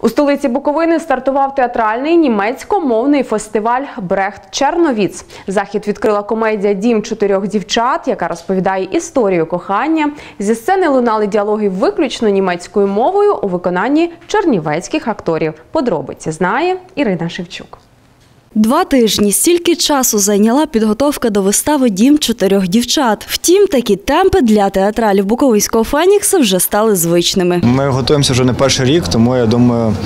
У столиці Буковини стартував театральний німецькомовний фестиваль Брехт Черновіц. Захід відкрила комедія Дім чотирьох дівчат, яка розповідає історію кохання. Зі сцени лунали діалоги виключно німецькою мовою у виконанні чернівецьких акторів. Подробиці знає Ірина Шевчук. Два тижні стільки часу зайняла підготовка до вистави Дім чотирьох дівчат. Втім, такі темпи для театралів Буковинського Фенікса вже стали звичними. Ми готуємося вже не перший рік, тому я думаю,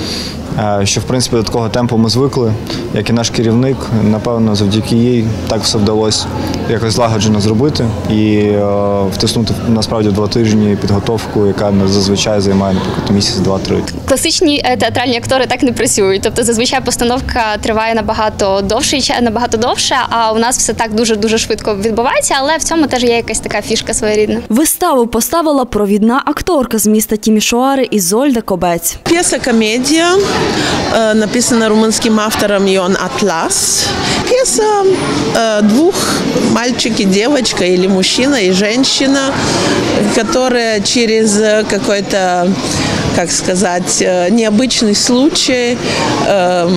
е, що в принципі до такого темпу ми звикли, як і наш керівник. Напевно, завдяки їй так все вдалося якось злагоджено зробити і е, втиснути насправді два тижні підготовку, яка зазвичай займає, наприклад, місяць, два-три. Класичні е, театральні актори так не працюють. Тобто, зазвичай постановка триває набагато довше, ча- набагато довше. А у нас все так дуже дуже швидко відбувається. Але в цьому теж є якась така фішка своєрідна. Виставу поставила провідна акторка з міста Тімішоари Ізольда Кобець. Пьеса-комедия, э, написана румынским автором Йон Атлас. Пьеса э, двух мальчик и девочка, или мужчина и женщина, которые через э, какой-то как сказать, э, необычный случай э,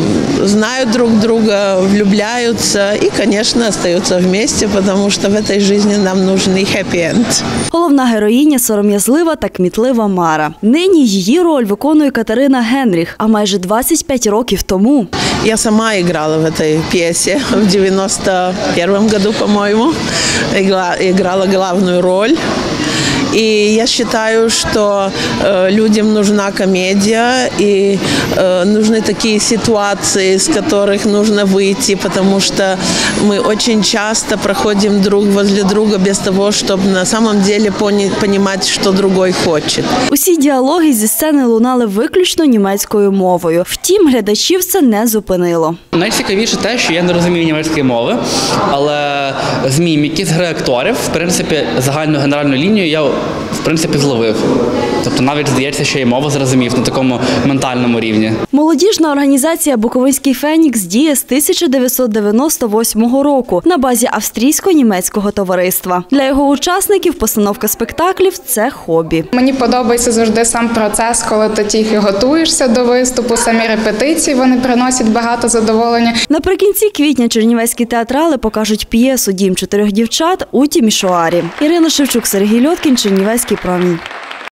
знают друг друга, влюбляются и, конечно, остаются вместе, потому что в этой жизни нам нужен и хэппи-энд. Головна героїня сором'язлива та кмітлива Мара. Нині її роль виконує Катерина Генріх, а майже 25 років тому. Я сама играла в этой пьесе в 91 году, по-моему. Игла- Играла главную роль. И я считаю, что э, людям нужна комедия, и э, нужны такие ситуации, из которых нужно выйти, потому что мы очень часто проходим друг возле друга без того, чтобы на самом деле пони- понимать, что другой хочет. Усі діалоги зі сцени лунали виключно німецькою мовою. Втім, глядачів це не зупинило. Найцікавіше те, що я не розумію німецької мови, але з міміки, з гри акторів, в принципі, загальну генеральну лінію я в принципі зловив. Тобто навіть здається, що я мову зрозумів на такому ментальному рівні. Молодіжна організація Буковинський Фенікс діє з 1998 року на базі австрійсько-німецького товариства. Для його учасників постановка спектаклів це хобі. Мені подобається завжди сам процес, коли ти тільки готуєшся до виступу, самі репетиції вони приносять багато задоволення. Наприкінці квітня чернівецькі театрали покажуть п'єсу Дім чотирьох дівчат у Тімішоарі. Ірина Шевчук, Сергій Льоткін, Чернівецький промінь.